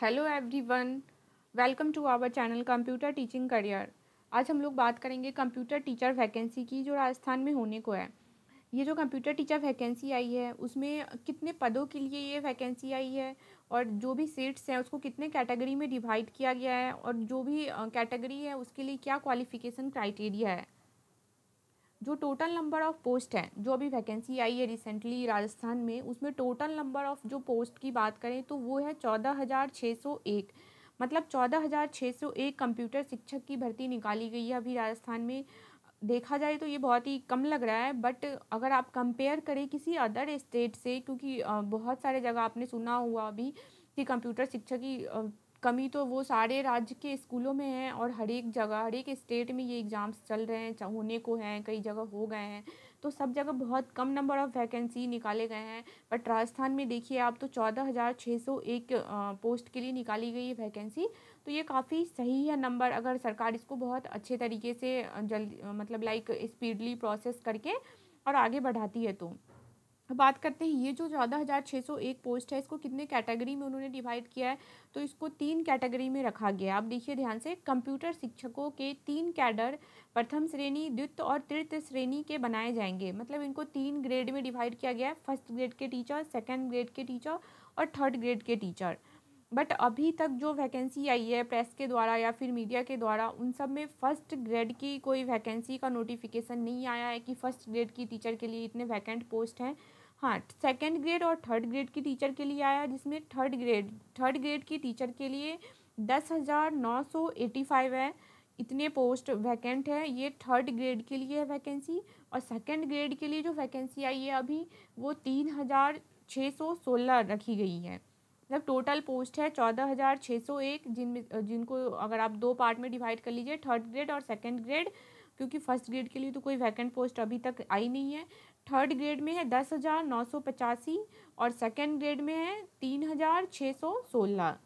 Hello everyone welcome to our channel computer teaching career आज हम लोग बात करेंगे कंप्यूटर टीचर वैकेंसी की जो राजस्थान में होने को है। ये जो कंप्यूटर टीचर वैकेंसी आई है, उसमें कितने पदों के लिए ये वैकेंसी आई है और जो भी सीट्स हैं, उसको कितने कैटेगरी में डिवाइड किया गया है और जो भी कैटेगरी है, उसके लिए क्या क्वालिफिकेशन क्राइटेरिया है। जो टोटल नंबर ऑफ़ पोस्ट हैं, जो अभी वैकेंसी आई है रिसेंटली राजस्थान में, उसमें टोटल नंबर ऑफ़ जो पोस्ट की बात करें तो वो है चौदह हज़ार छः सौ एक। मतलब चौदह हज़ार छः सौ एक कंप्यूटर शिक्षक की भर्ती निकाली गई है अभी राजस्थान में। देखा जाए तो ये बहुत ही कम लग रहा है बट अगर आप कंपेयर करें किसी अदर स्टेट से, क्योंकि बहुत सारे जगह आपने सुना हुआ अभी कि कंप्यूटर शिक्षक की कमी तो वो सारे राज्य के स्कूलों में है और हर एक जगह, हर एक स्टेट में ये एग्ज़ाम्स चल रहे हैं होने को हैं, कई जगह हो गए हैं तो सब जगह बहुत कम नंबर ऑफ़ वैकेंसी निकाले गए हैं। बट राजस्थान में देखिए आप तो चौदह हज़ार छः सौ एक पोस्ट के लिए निकाली गई है वैकेंसी तो ये काफ़ी सही है नंबर अगर सरकार इसको बहुत अच्छे तरीके से जल्दी मतलब लाइक स्पीडली प्रोसेस करके और आगे बढ़ाती है तो। बात करते हैं, ये जो चौदह हज़ार छः सौ एक पोस्ट है, इसको कितने कैटेगरी में उन्होंने डिवाइड किया है? तो इसको तीन कैटेगरी में रखा गया आप देखिए ध्यान से, कंप्यूटर शिक्षकों के तीन कैडर प्रथम श्रेणी द्वितीय और तृतीय श्रेणी के बनाए जाएँगे। मतलब इनको तीन ग्रेड में डिवाइड किया गया है। फ़र्स्ट ग्रेड के टीचर, सेकेंड ग्रेड के टीचर और थर्ड ग्रेड के टीचर। बट अभी तक जो वैकेंसी आई है प्रेस के द्वारा या फिर मीडिया के द्वारा, उन सब में फ़र्स्ट ग्रेड की कोई वैकेंसी का नोटिफिकेशन नहीं आया है कि फ़र्स्ट ग्रेड की टीचर के लिए इतने वैकेंट पोस्ट हैं। हाँ सेकेंड ग्रेड और थर्ड ग्रेड की टीचर के लिए आया, जिसमें थर्ड ग्रेड थर्ड ग्रेड की टीचर के लिए दस हज़ार नौ सौ एटी फाइव है, इतने पोस्ट वैकेंट है, ये थर्ड ग्रेड के लिए है वैकेंसी और सेकेंड ग्रेड के लिए जो वैकेंसी आई है अभी, वो तीन हज़ार छः सौ सोलह रखी गई है। मतलब टोटल पोस्ट है चौदह हज़ार छः सौ एक, जिनमें जिनको अगर आप दो पार्ट में डिवाइड कर लीजिए थर्ड ग्रेड और सेकेंड ग्रेड क्योंकि फ़र्स्ट ग्रेड के लिए तो कोई वैकेंट पोस्ट अभी तक आई नहीं है। थर्ड ग्रेड में है दस हज़ार नौ सौ पचासी और सेकेंड ग्रेड में है तीन हज़ार छः सौ सोलह।